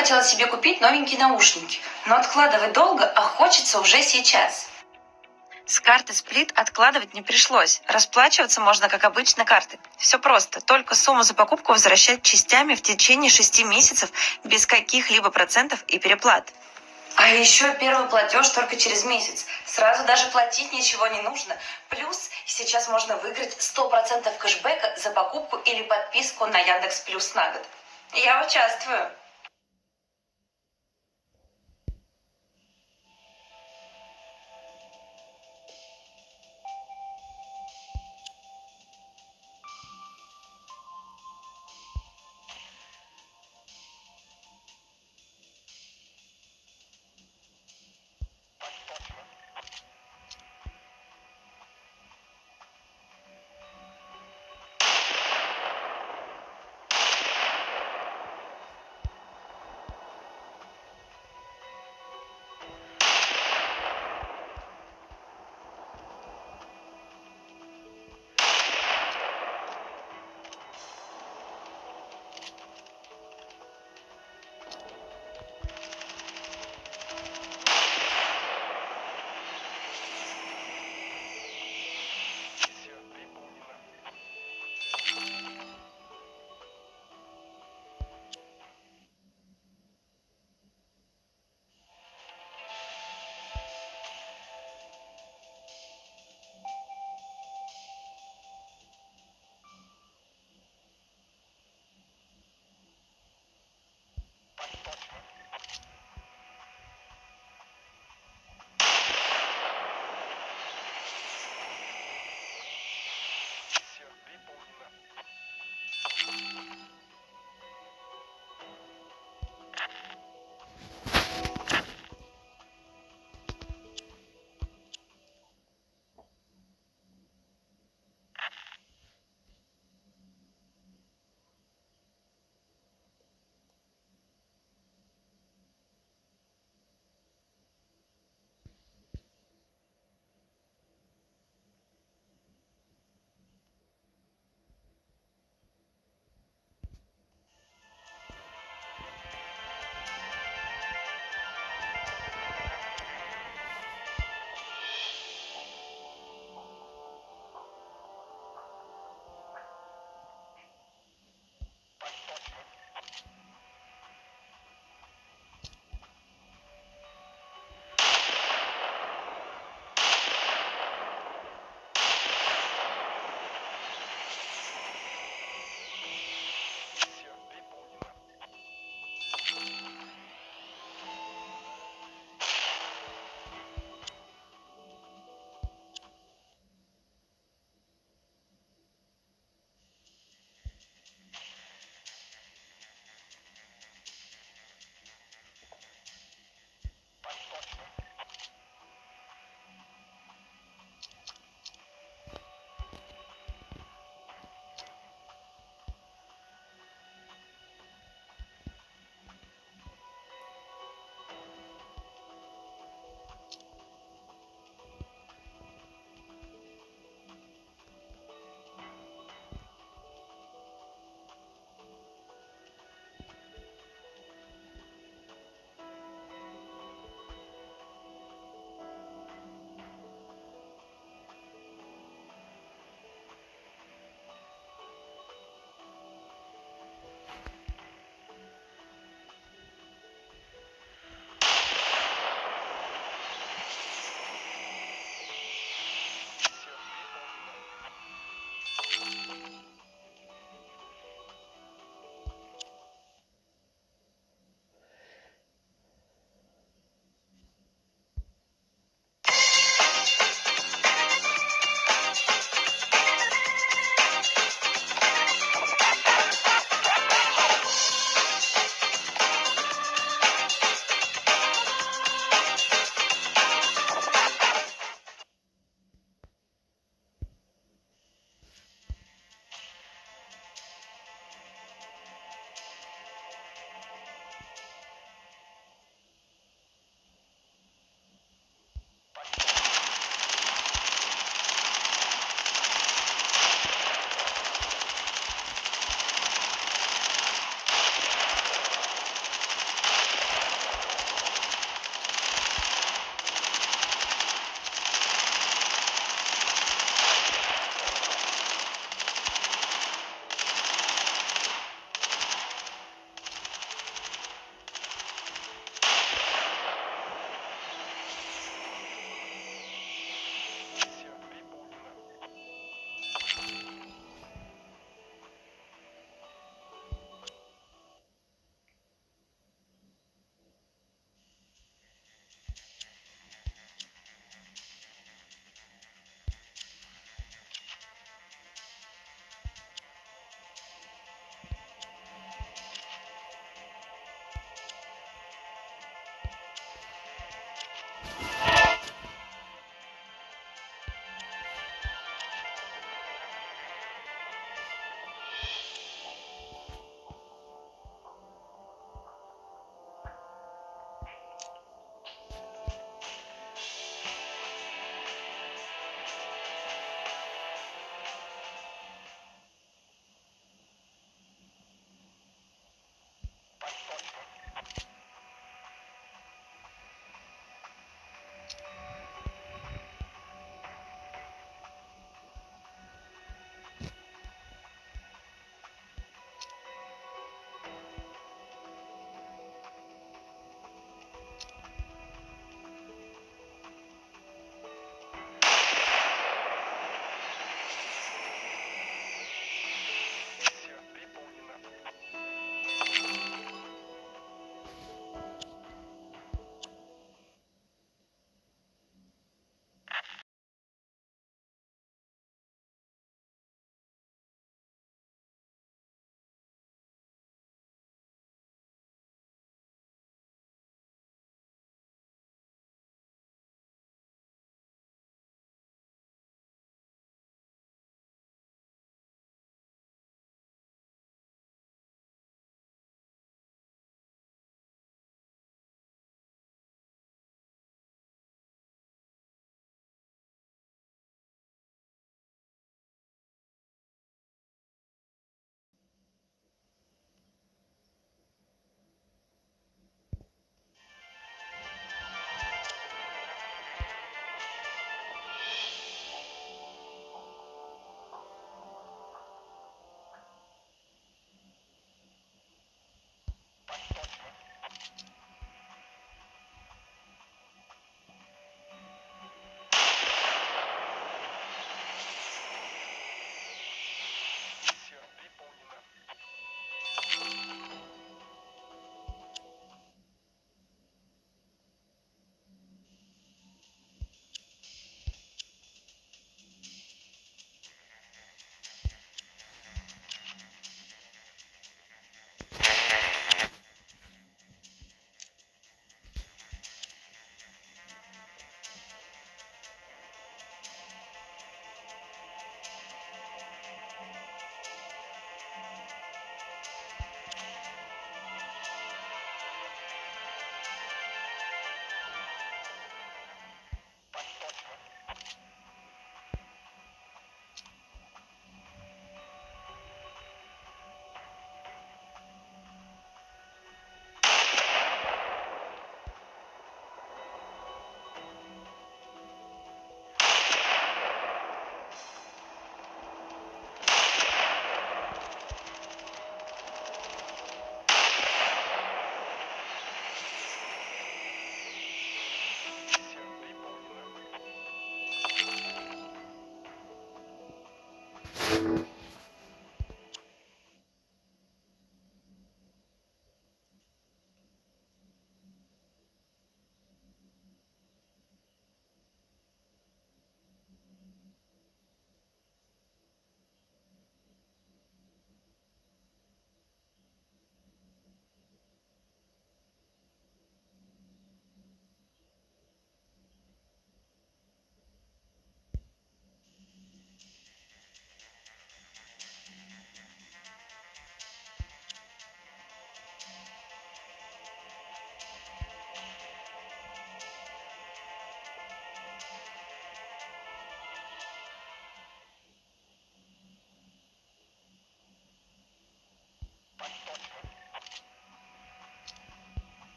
Хотела себе купить новенькие наушники, но откладывать долго, а хочется уже сейчас. С карты Сплит откладывать не пришлось. Расплачиваться можно, как обычно, карты. Все просто. Только сумму за покупку возвращать частями в течение шести месяцев без каких-либо процентов и переплат. А еще первый платеж только через месяц. Сразу даже платить ничего не нужно. Плюс сейчас можно выиграть 100% кэшбэка за покупку или подписку на Яндекс Плюс на год. Я участвую.